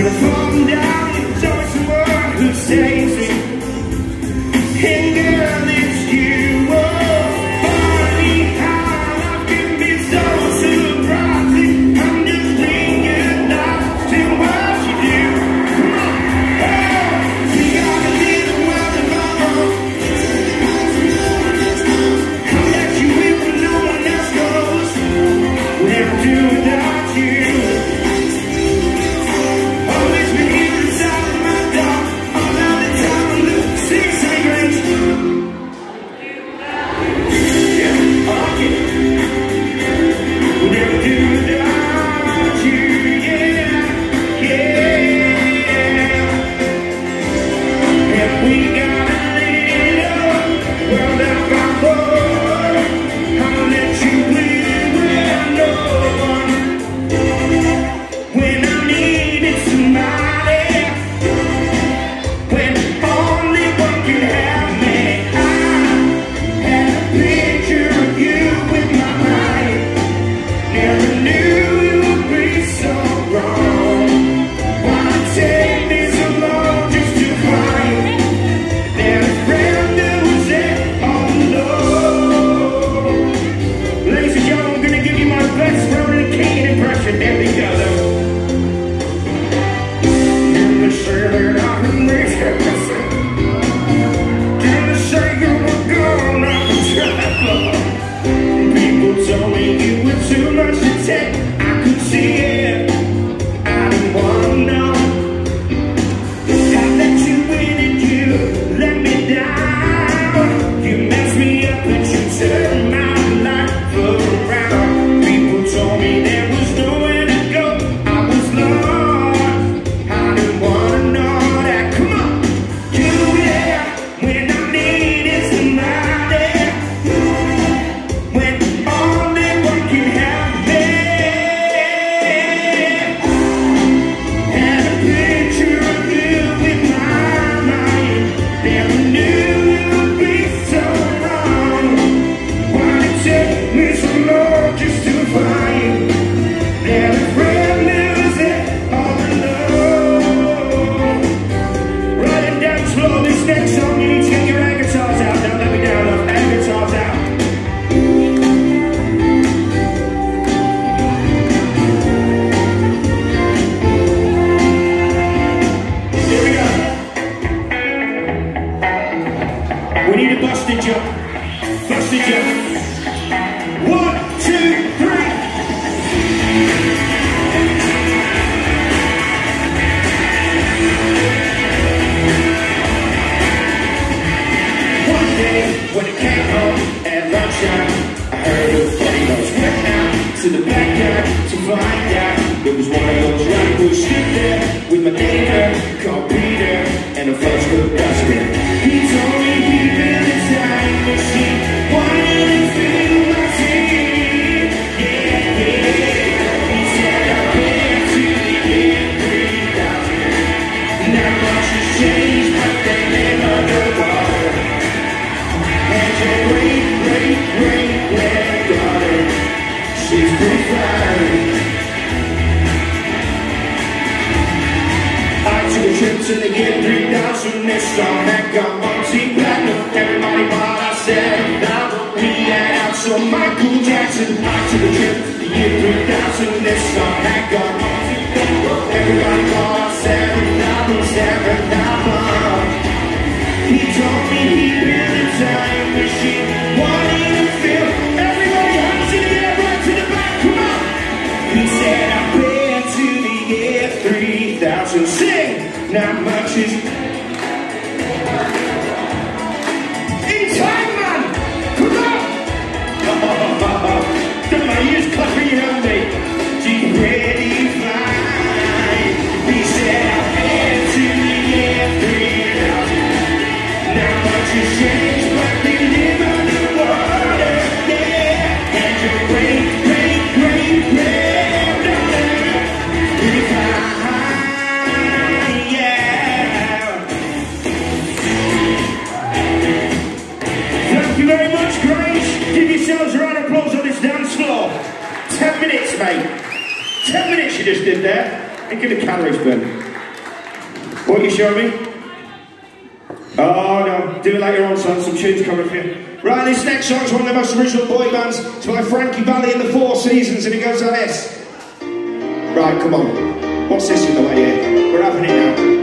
Come from down, it's always the one who saves me. opportunist, I'm heck of a cheap platinum. Everybody bought, I said, now me out. So Michael Jackson, back to the. Oh no, do it later on, son. Some tunes coming for you. Right, this next song is one of the most original boy bands. It's by Frankie Valli and the Four Seasons, and it goes like this. Right, come on. What's this in the way here? We're having it now.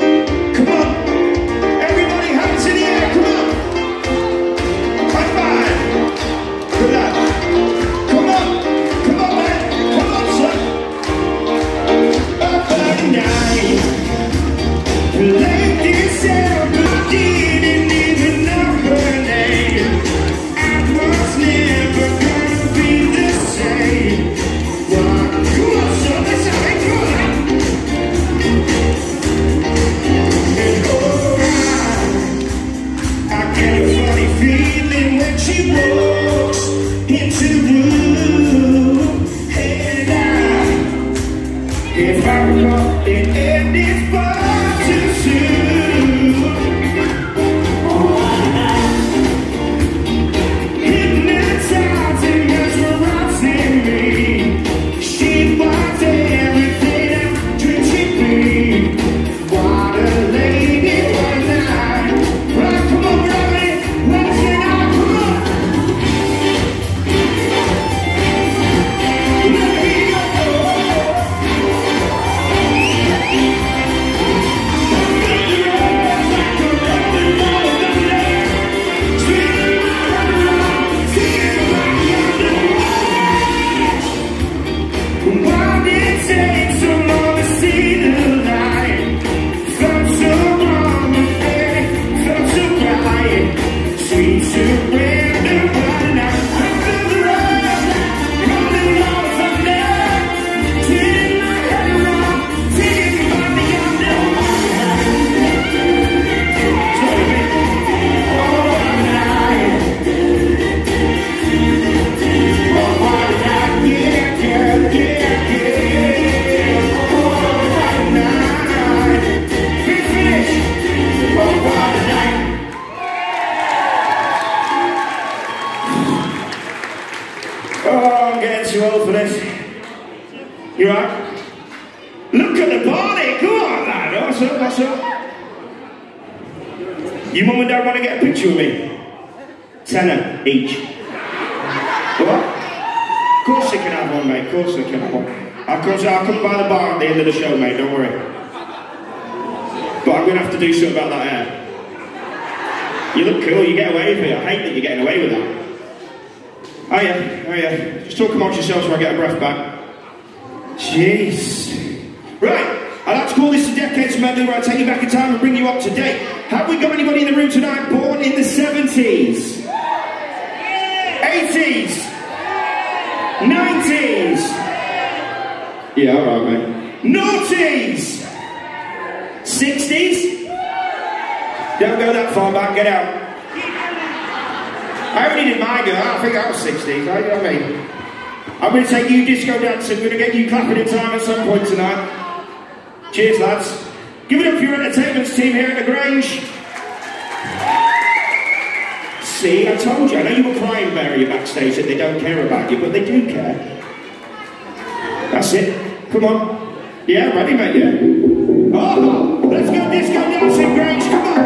Come, by the bar at the end of the show, mate. Don't worry. But I'm going to have to do something about that hair. You look cool. You get away with it. I hate that you're getting away with that. Oh yeah, oh yeah. Just talk amongst yourselves so I get a breath back. Jeez. Right. I'd like to call this a Decades Medley where I take you back in time and bring you up to date. Have we got anybody in the room tonight born in the 70s? 80s? 90s? Yeah, alright, mate. Noughties? 60s? Don't go that far back, get out. I only did my girl, I think I was 60s, you know what I mean? I'm going to take you disco dancing, I'm going to get you clapping in time at some point tonight. Cheers, lads. Give it up for your entertainment team here at the Grange. See, I told you. I know you were crying, Barry, backstage that they don't care about you, but they do care. That's it. Come on. Yeah, ready, mate, yeah? Oh, let's go disco dancing, Grange. Come on.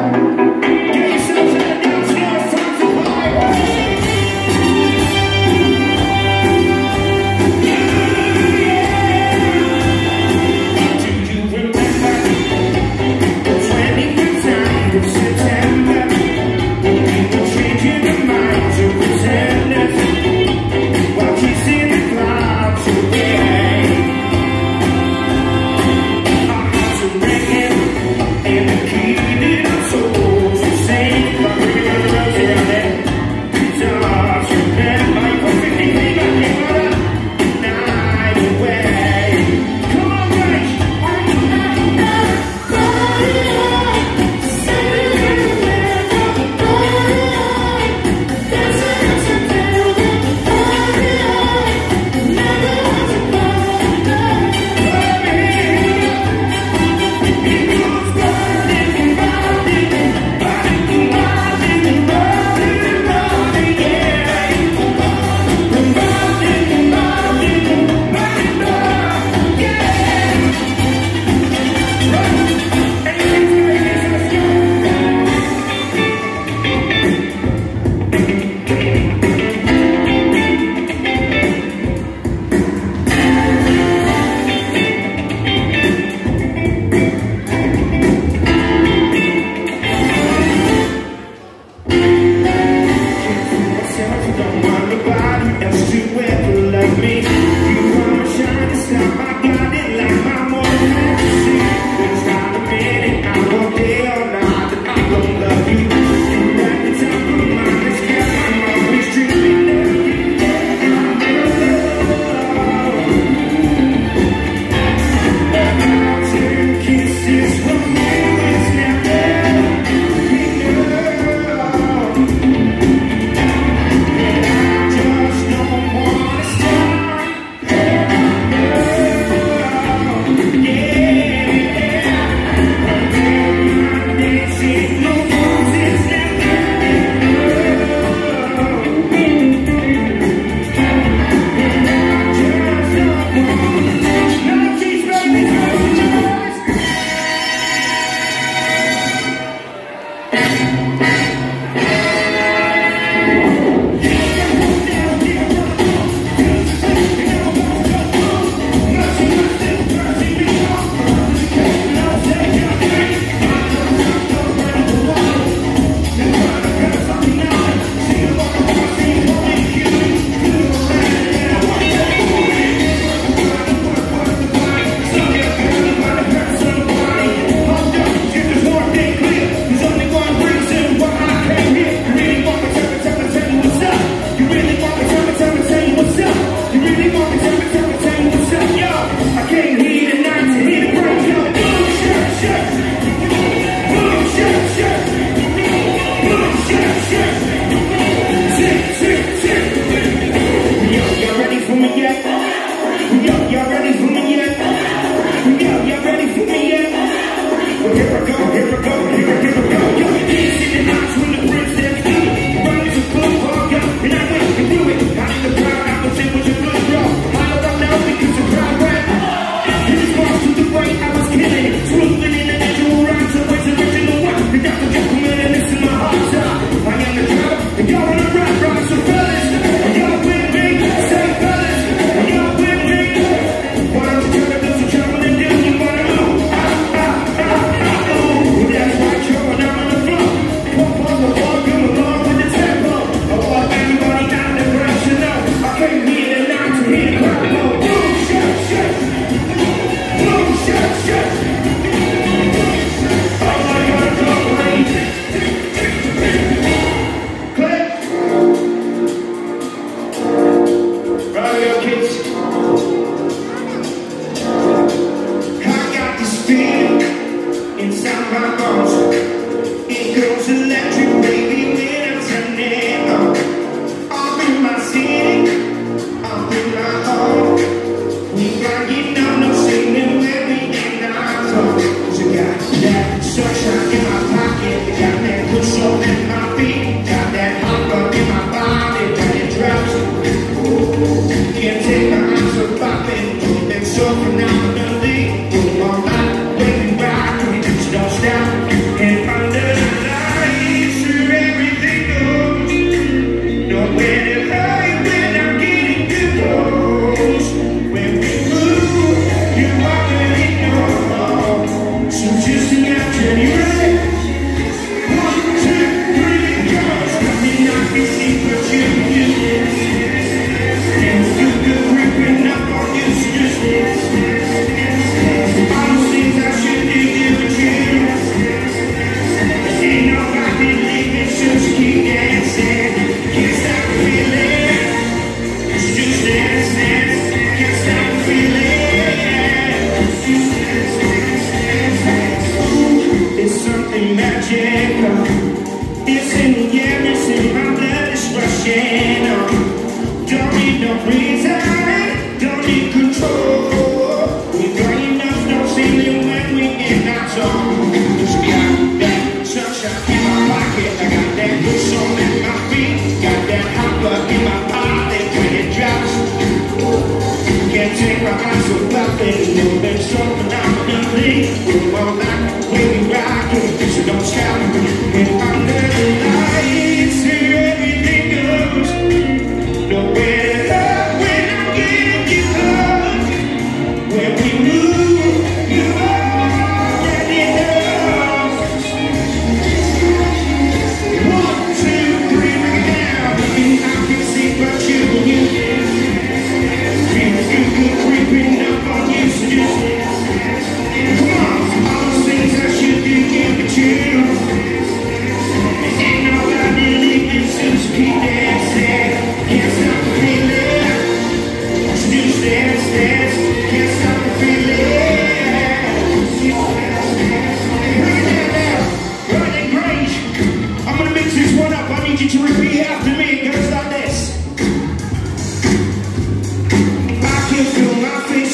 You need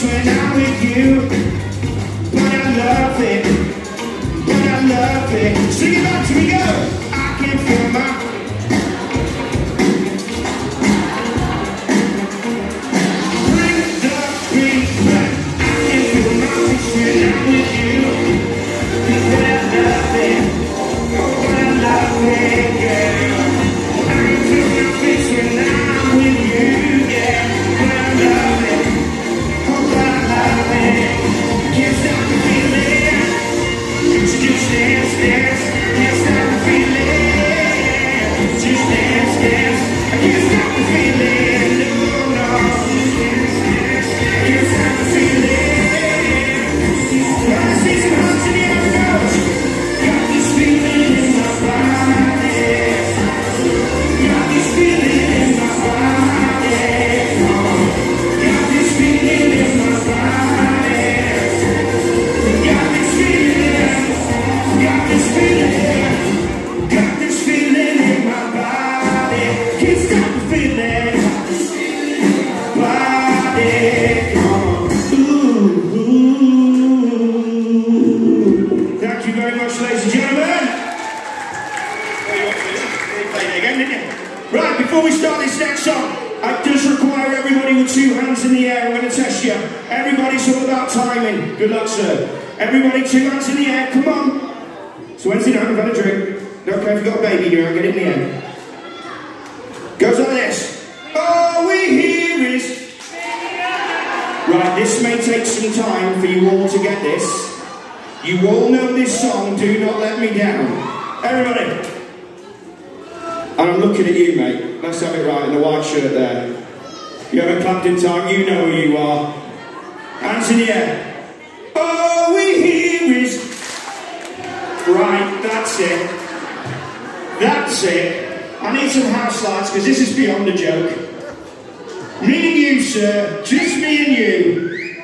when I'm with you when I love it, when I love it Sing it out, to me. two hands in the air, we're going to test you. Everybody's all about timing. Good luck, sir. Everybody, two hands in the air, come on. It's Wednesday night, we've had a drink. Don't care if you've got a baby here, get it in the air. Goes like this. All we hear is... Right, this may take some time for you all to get this. You all know this song, Do Not Let Me Down. Everybody. And I'm looking at you, mate. Let's have it right in the white shirt there. You ever clapped in time? You know who you are. Hands in the air. All we hear is... Right, that's it. That's it. I need some house lights, because this is beyond a joke. Me and you, sir. Just me and you.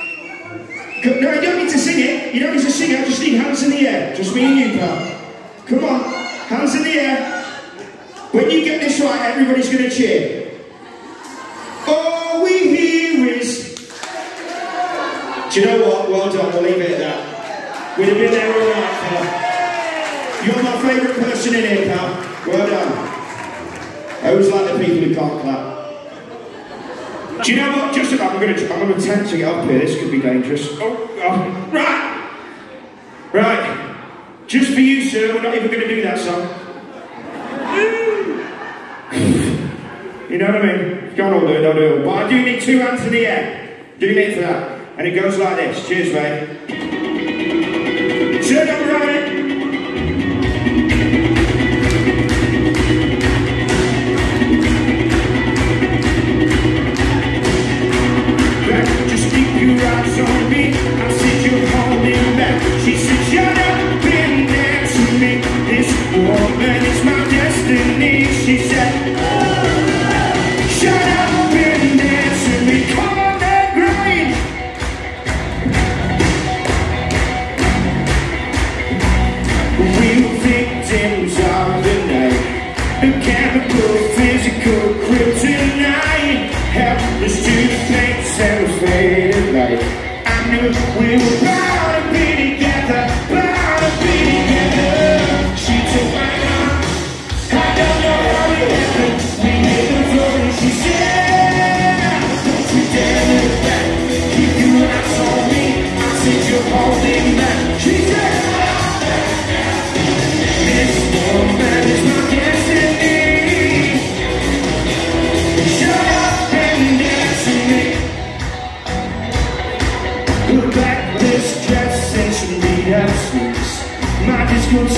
No, you don't need to sing it. You don't need to sing it. I just need hands in the air. Just me and you, pal. Come on. Hands in the air. When you get this right, everybody's going to cheer. Do you know what? Well done, we'll leave it at that. We'd have been there all night, pal. You're my favourite person in here, pal. Well done. I always like the people who can't clap. Do you know what? Just about, I'm going to I'm going to attempt to get up here. This could be dangerous. Oh, oh, right, right. Just for you, sir. We're not even going to do that song. you know what I mean? Go on, I'll do it. I'll do it. But I do need two hands in the air. Do need for that. And it goes like this. Cheers, mate. Turn up. Chemical, physical.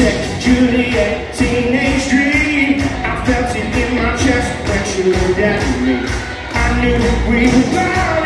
sex, Juliet, teenage dream. I felt it in my chest when she looked at me. I knew we were bound.